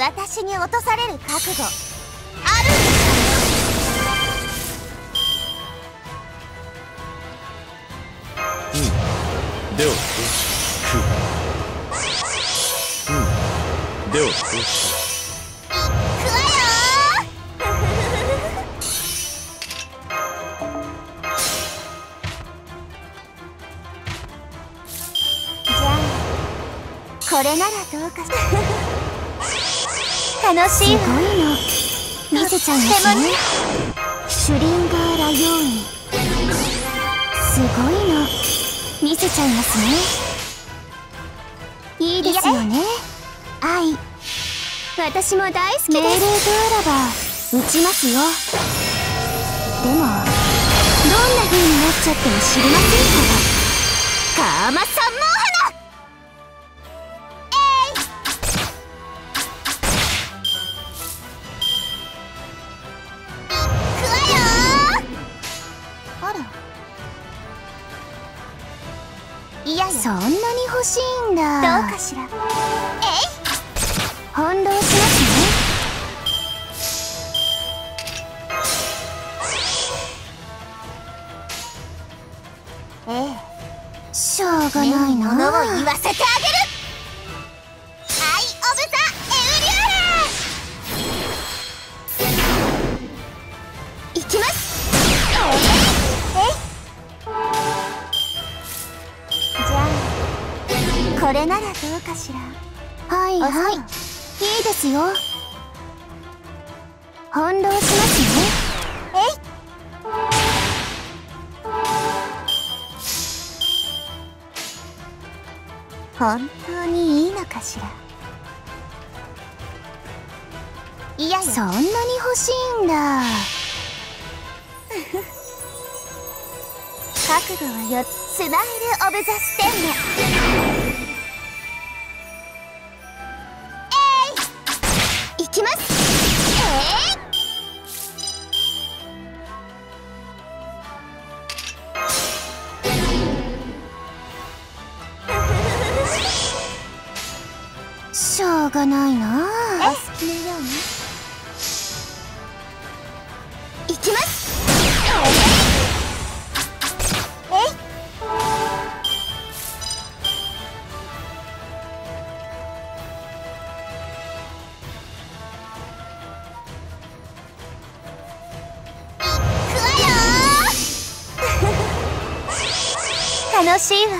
私に落とされる覚悟。あるうん。ではくうん。ではこうしこれならどうか楽しいすごいの。見せちゃいますね。シュリンガーラヨーニすごいの。見せちゃいますね。いいですよね愛。私も大好きです。命令とあらば打ちますよでもどんな風になっちゃっても知りませんから。カーマさんいやそんなに欲しいんだ。どうかしら。え？い翻弄しますね。ええ。しょうがないな。を言わせてあげるあこれならどうかしら。はいはい。いいですよ。翻弄しますねえい。本当にいいのかしら。いやそんなに欲しいんだ。覚悟はよ Smile of the ステンノょうがないな。お好きなようにいきます 楽しいわ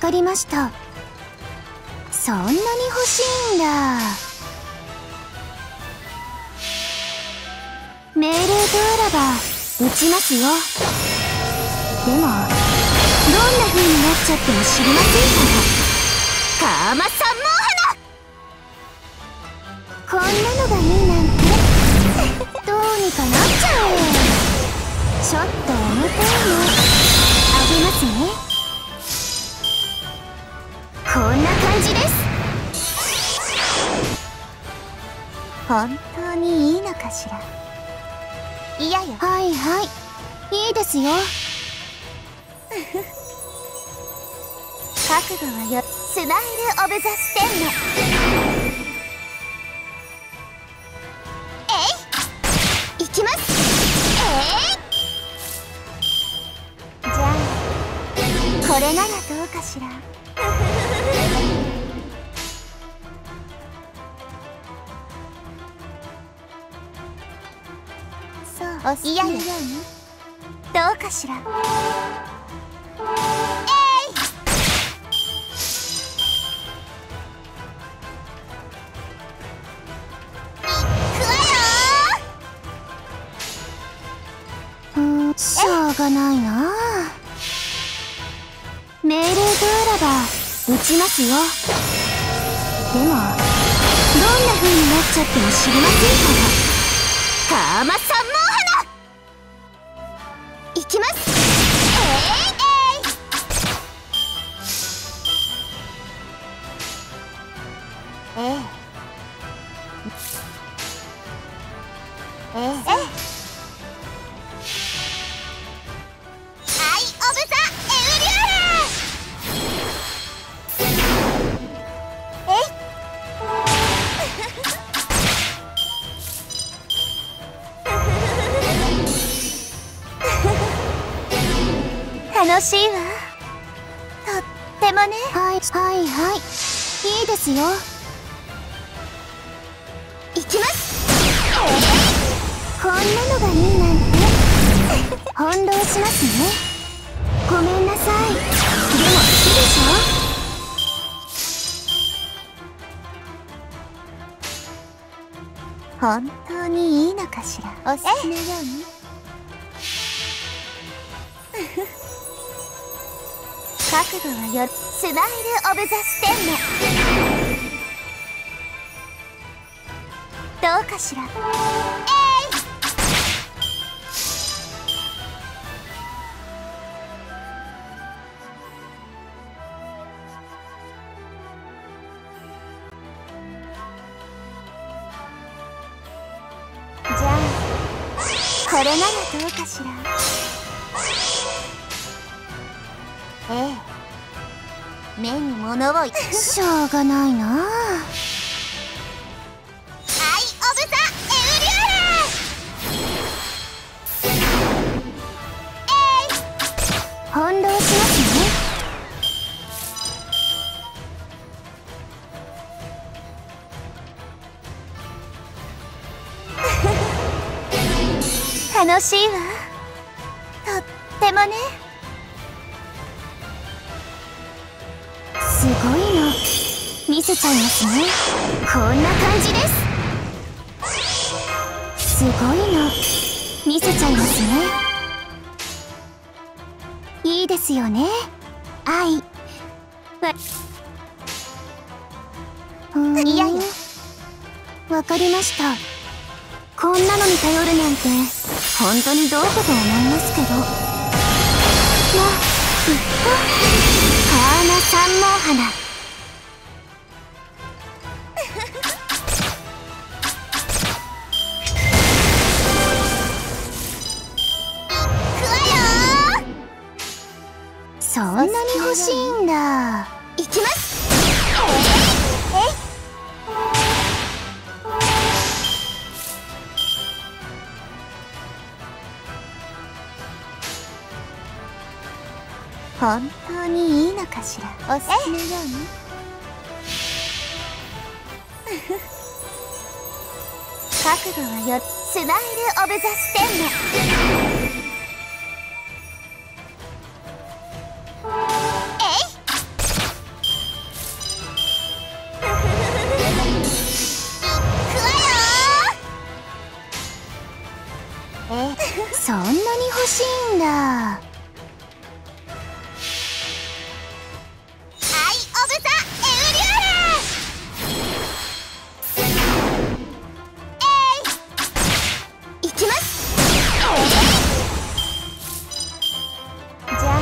かりました。そんなに欲しいんだ。命令とあらば打ちますよ。でもどんな風になっちゃっても知りませんから。カーマさんもこんなのがいいなんて。どうにかなっちゃえちょっと重たいの。あげますね。こんな感じです。本当にいいのかしら？いやよはいはい。いいですよ。覚悟はよスマイル・オブ・ザ・ステンい！きます。ドじゃあこれならどうかしら？お好きなようにどうかしら。うーんしょうがないな。命命令撃ちますよ。でもどんな風になっちゃっても知りませんから。カーマサ楽しいわ。とってもね。はいはいはい。いいですよ。いきます。こんなのがいいなんて。翻弄しますね。ごめんなさい。でも好きでしょ？本当にいいのかしら。お好きなように覚悟はよスマイル・オブ・ザ・ステンメどうかしら。じゃあこれならどうかしら。ええ。目に物をいしょうがないな。あアイ・オブ・ザ・エウリューラ翻弄しますね楽しい。わ せちゃいますね。こんな感じです。すごいの見せちゃいますね。いいですよね。愛。わうーん。いやいや。わかりました。こんなのに頼るなんて。本当にどうかと思いますけど。まあきっとカーナ三毛花んなに欲しいんだ。いきます。本当にいいのかしら？お好きなように覚悟はよスマイル・オブ・ザ・ステンメそんなに欲しいんだ。アイ・オブ・ザ・エウリューラいきます。じゃあ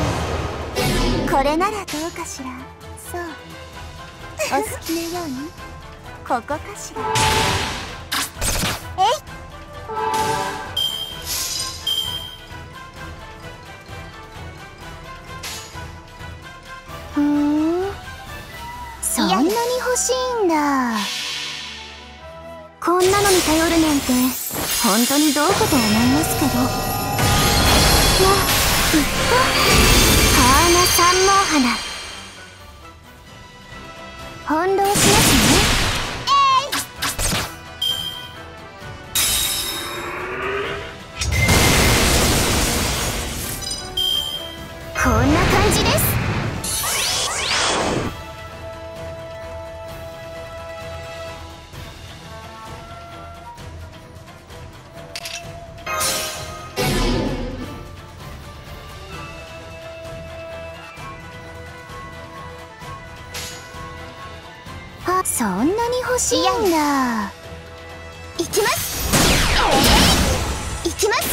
これならどうかしら。そう。お好きなように。ここかしらしいんだ。こんなのに頼るなんて本当にどうかと思いますけど。まあきっとカーナ三毛花。翻弄しまそんなに欲しいんだ。いきます。えい、ー、いきます。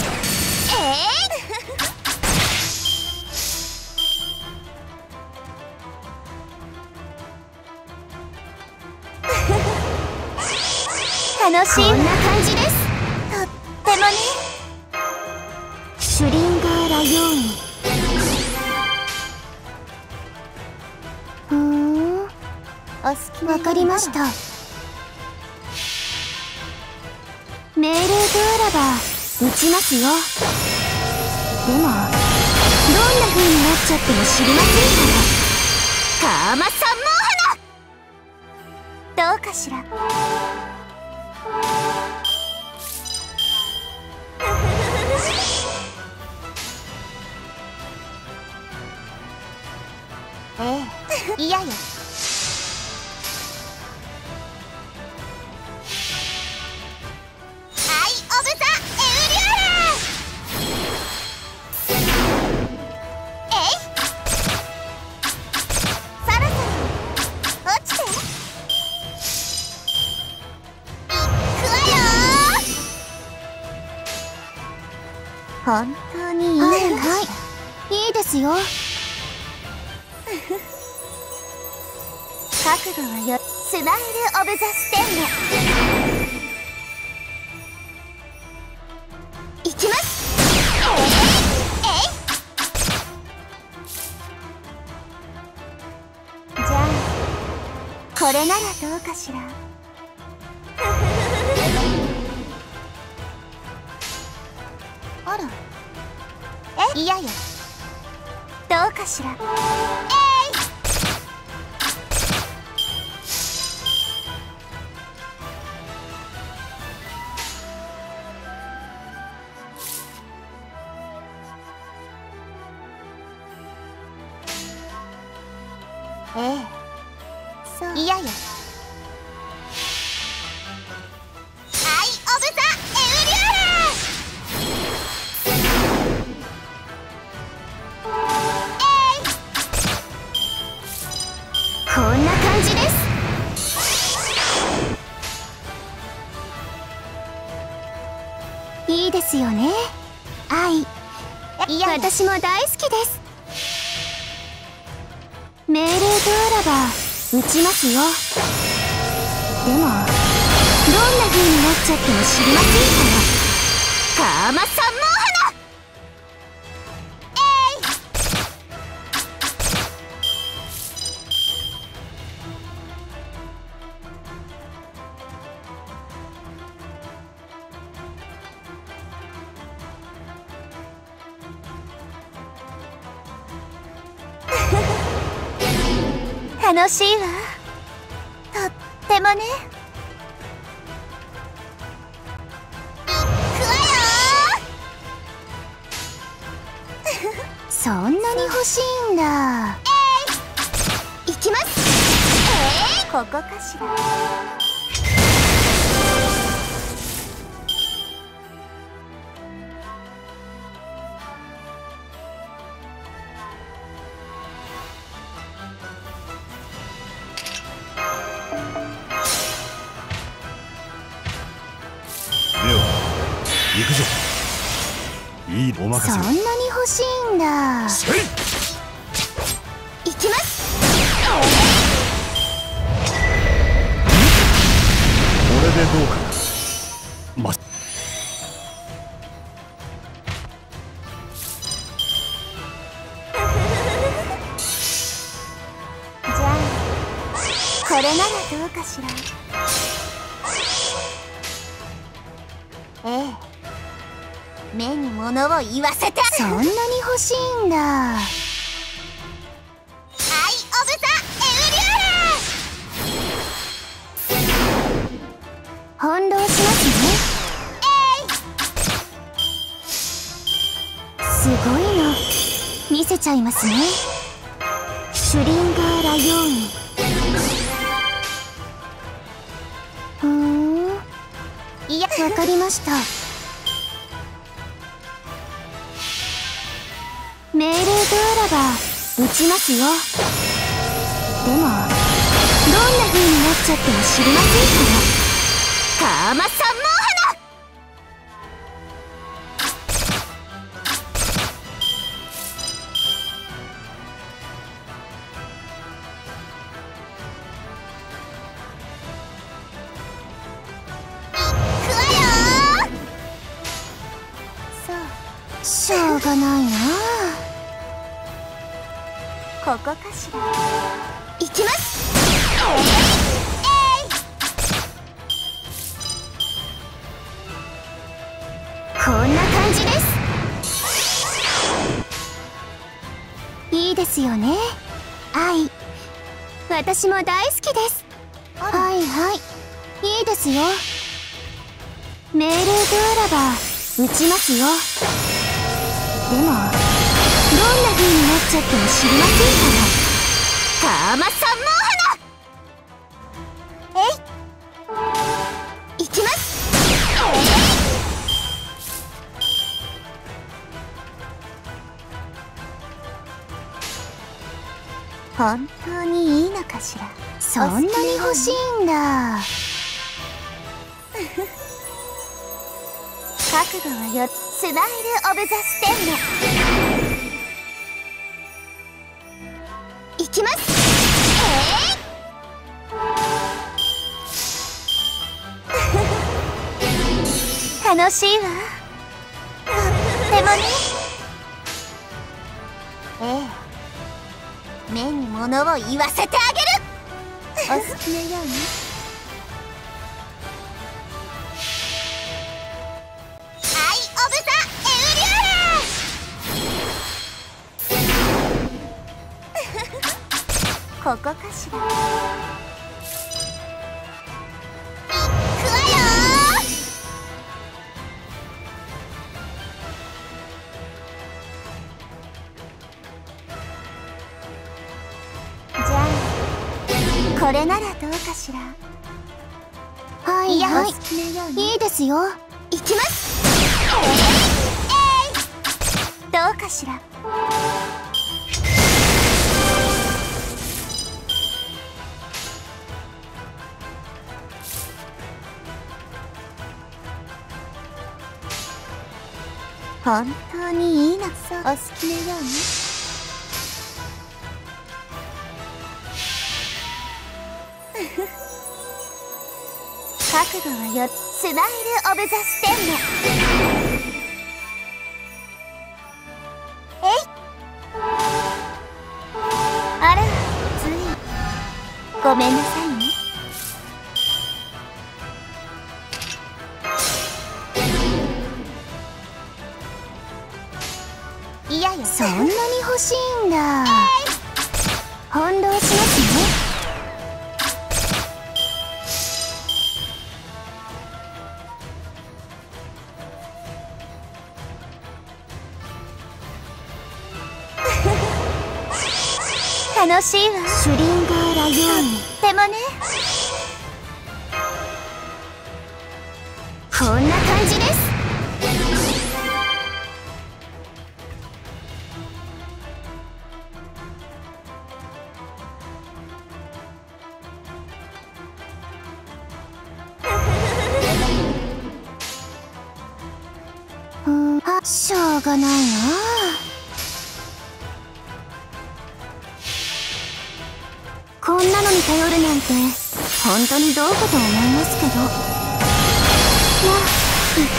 楽しい。こんな感じです。とってもね。シュリンガーラヨーン。ふんわかりました。命令とあらば打ちますよ。でもどんな風になっちゃっても知りませんから。カーマ三毛花どうかしら。ええ。嫌よ本当にいいはいはい。いいですよ。覚悟はよ Smile of the ステンノ。いきます。じゃあこれならどうかしらいやよ。どうかしら。私も大好きです。命令とあらば打ちますよ。でもどんな風になっちゃっても知りませんから。楽しいわ。とってもね。そんなに欲しいんだ。えい。行きます。えー、ここかしら任せそんなに欲しいんだ。行きます。これでどうかな。まじゃあこれならどうかしら。ええ目に物を言わせてそんなに欲しいんだ。アイ・オブ・ザ・エウリュー翻弄しますね。すごいの見せちゃいますね。シュリンガーラヨーン。ふん。いや。わかりましたあらば打ちますよ。でもどんな風になっちゃっても知りませんから。カーマ三ですよね。愛私も大好きです。はいはい。いいですよ。メールドゥーラバー打ちますよ。でもどんな風になっちゃっても知りませんから。カーマ本当にいいのかしら？そんなに欲しいんだ。覚悟はよ Smile of the ステンノいきます。楽しいわ。でもね目に物を言わせてあげる。お好きなように。アイ・オブ・ザ・エウリューレここかしらこれならどうかしら。はいはい。いいですよ。いきます。どうかしら。本当にいいのそうお好きなように覚悟はよ Smile of the ステンノえい。あらつい。ごめんなさいね。いやよそんなに欲しいんだ。翻弄しますね。ンガーラヨーンでもね。こんな感じです。しょうがないな。て本当にどうかと思いますけど。なふっと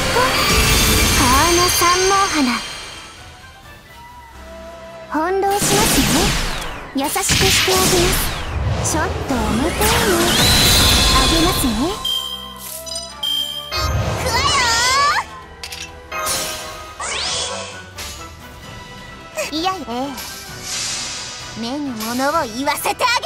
カーナ三毛花。翻弄しますね優しくしてあげます。ちょっと重たいねあげますね。くわよ。いや目に物を言わせてあげ